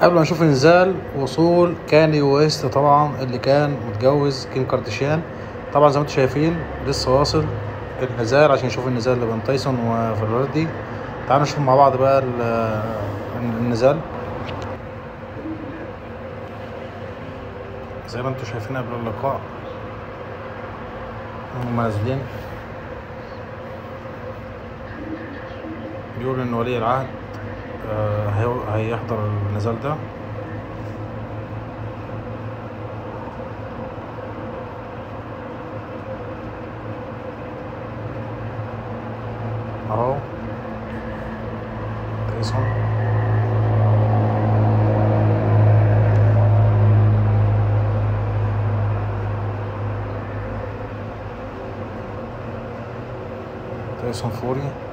قبل ما نشوف النزال وصول كاني ويست طبعا اللي كان متجوز كيم كارديشيان طبعا زي ما أنتم شايفين لسه واصل النزال عشان نشوف النزال اللي بين تايسون وفالفيردي تعالوا نشوف مع بعض بقى ال- النزال زي ما أنتم شايفين قبل اللقاء هم نازلين. بيقول إن ولي العهد هيحضر النزال ده. أهو. تايسون تايسون فوري.